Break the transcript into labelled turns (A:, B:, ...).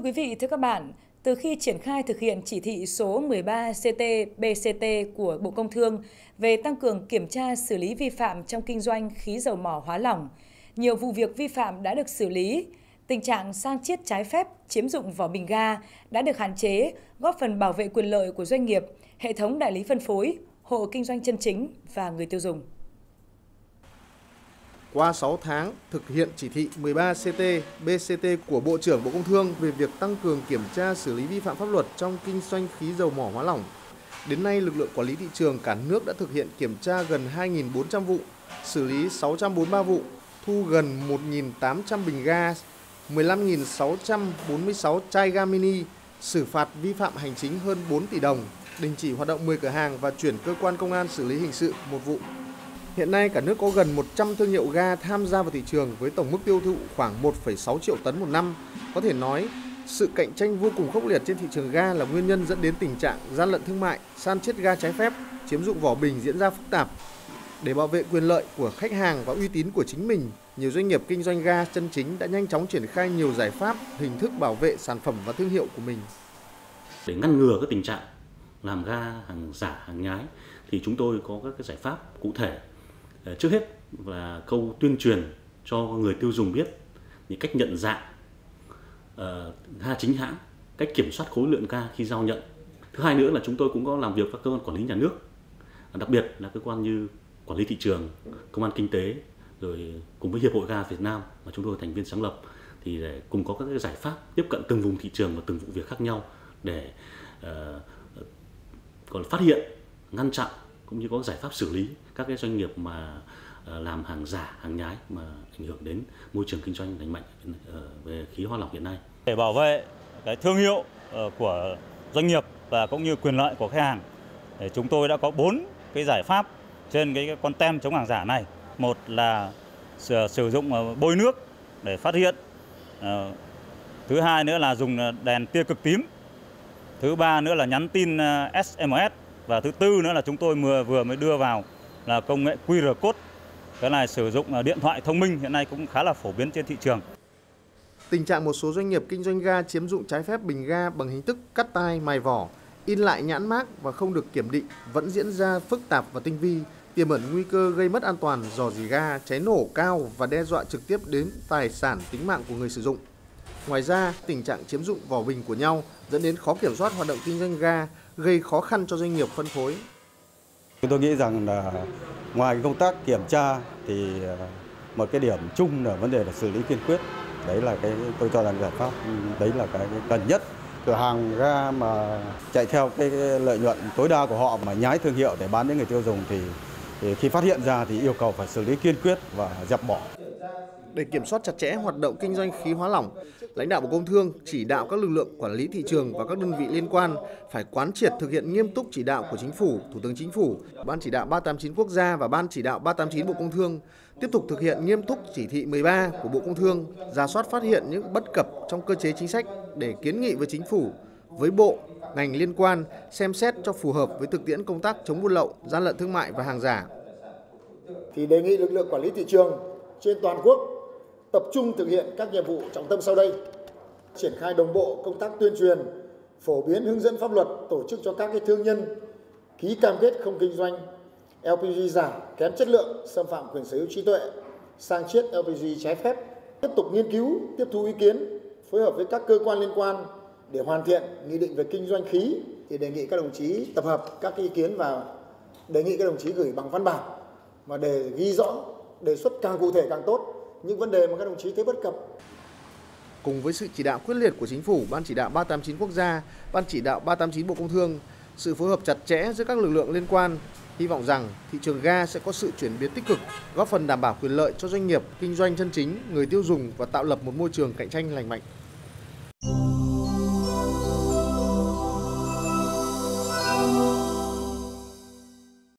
A: Thưa quý vị, thưa các bạn, từ khi triển khai thực hiện chỉ thị số 13 CT-BCT của Bộ Công Thương về tăng cường kiểm tra xử lý vi phạm trong kinh doanh khí dầu mỏ hóa lỏng, nhiều vụ việc vi phạm đã được xử lý, tình trạng sang chiết trái phép chiếm dụng vỏ bình ga đã được hạn chế, góp phần bảo vệ quyền lợi của doanh nghiệp, hệ thống đại lý phân phối, hộ kinh doanh chân chính và người tiêu dùng.
B: Qua 6 tháng thực hiện chỉ thị 13 CT, BCT của Bộ trưởng Bộ Công Thương về việc tăng cường kiểm tra xử lý vi phạm pháp luật trong kinh doanh khí dầu mỏ hóa lỏng, đến nay lực lượng quản lý thị trường cả nước đã thực hiện kiểm tra gần 2.400 vụ, xử lý 643 vụ, thu gần 1.800 bình ga, 15.646 chai ga mini, xử phạt vi phạm hành chính hơn 4 tỷ đồng, đình chỉ hoạt động 10 cửa hàng và chuyển cơ quan công an xử lý hình sự một vụ. Hiện nay cả nước có gần 100 thương hiệu ga tham gia vào thị trường với tổng mức tiêu thụ khoảng 1,6 triệu tấn một năm. Có thể nói, sự cạnh tranh vô cùng khốc liệt trên thị trường ga là nguyên nhân dẫn đến tình trạng gian lận thương mại, san chiết ga trái phép, chiếm dụng vỏ bình diễn ra phức tạp. Để bảo vệ quyền lợi của khách hàng và uy tín của chính mình, nhiều doanh nghiệp kinh doanh ga chân chính đã nhanh chóng triển khai nhiều giải pháp, hình thức bảo vệ sản phẩm và thương hiệu của mình.
C: Để ngăn ngừa cái tình trạng làm ga hàng giả, hàng nhái thì chúng tôi có các cái giải pháp cụ thể Ờ, trước hết là câu tuyên truyền cho người tiêu dùng biết những cách nhận dạng ờ, uh, ga chính hãng cách kiểm soát khối lượng ga khi giao nhận. Thứ hai nữa là chúng tôi cũng có làm việc với cơ quan quản lý nhà nước đặc biệt là cơ quan như quản lý thị trường công an kinh tế rồi cùng với hiệp hội ga việt nam mà chúng tôi thành viên sáng lập thì để cùng có các cái giải pháp tiếp cận từng vùng thị trường và từng vụ việc khác nhau để ờ, uh, còn phát hiện ngăn chặn cũng như có giải pháp xử lý các cái doanh nghiệp mà ờ, làm hàng giả, hàng nhái mà ảnh hưởng đến môi trường kinh doanh lành mạnh ờ, về khí hóa lỏng hiện nay.
D: Để bảo vệ cái thương hiệu ờ, của doanh nghiệp và cũng như quyền lợi của khách hàng, thì chúng tôi đã có bốn cái giải pháp trên cái con tem chống hàng giả này. Một là sử dụng bôi nước để phát hiện. Thứ hai nữa là dùng đèn tia cực tím. Thứ ba nữa là nhắn tin SMS và thứ tư nữa là chúng tôi vừa vừa mới đưa vào là công nghệ QR code. Cái này sử dụng à, điện thoại thông minh hiện nay cũng khá là phổ biến trên thị trường.
B: Tình trạng một số doanh nghiệp kinh doanh ga chiếm dụng trái phép bình ga bằng hình thức cắt tai, mài vỏ, in lại nhãn mác và không được kiểm định vẫn diễn ra phức tạp và tinh vi, tiềm ẩn nguy cơ gây mất an toàn, dò dỉ ga, cháy nổ cao và đe dọa trực tiếp đến tài sản tính mạng của người sử dụng. Ngoài ra, tình trạng chiếm dụng vỏ bình của nhau dẫn đến khó kiểm soát hoạt động kinh doanh ga, gây khó khăn cho doanh nghiệp phân phối.
E: Tôi nghĩ rằng là ngoài công tác kiểm tra thì ờ, một cái điểm chung là vấn đề là xử lý kiên quyết. Đấy là cái tôi cho rằng giải pháp đấy là cái cần nhất. Cửa hàng ga mà chạy theo cái lợi nhuận tối đa của họ mà nhái thương hiệu để bán đến người tiêu dùng thì, thì khi phát hiện ra thì yêu cầu phải xử lý kiên quyết và dẹp bỏ.
B: Để kiểm soát chặt chẽ hoạt động kinh doanh khí hóa lỏng, lãnh đạo Bộ Công Thương chỉ đạo các lực lượng quản lý thị trường và các đơn vị liên quan phải quán triệt thực hiện nghiêm túc chỉ đạo của Chính phủ, Thủ tướng Chính phủ, Ban chỉ đạo 389 quốc gia và Ban chỉ đạo 389 Bộ Công Thương tiếp tục thực hiện nghiêm túc chỉ thị 13 của Bộ Công Thương, ra soát phát hiện những bất cập trong cơ chế chính sách để kiến nghị với Chính phủ, với Bộ, ngành liên quan xem xét cho phù hợp với thực tiễn công tác chống buôn lậu, gian lận thương mại và hàng giả.
F: Thì đề nghị lực lượng quản lý thị trường trên toàn quốc tập trung thực hiện các nhiệm vụ trọng tâm sau đây, triển khai đồng bộ công tác tuyên truyền, phổ biến hướng dẫn pháp luật, tổ chức cho các cái thương nhân ký cam kết không kinh doanh LPG giả kém chất lượng, xâm phạm quyền sở hữu trí tuệ, sang chiết LPG trái phép, tiếp tục nghiên cứu, tiếp thu ý kiến, phối hợp với các cơ quan liên quan để hoàn thiện nghị định về kinh doanh khí thì đề nghị các đồng chí tập hợp các ý kiến và đề nghị các đồng chí gửi bằng văn bản mà để ghi rõ, đề xuất càng cụ thể càng tốt những vấn đề mà các đồng chí thấy bất cập.
B: Cùng với sự chỉ đạo quyết liệt của Chính phủ, Ban chỉ đạo 389 quốc gia, Ban chỉ đạo 389 Bộ Công Thương, sự phối hợp chặt chẽ giữa các lực lượng liên quan, hy vọng rằng thị trường ga sẽ có sự chuyển biến tích cực, góp phần đảm bảo quyền lợi cho doanh nghiệp, kinh doanh chân chính, người tiêu dùng và tạo lập một môi trường cạnh tranh lành mạnh.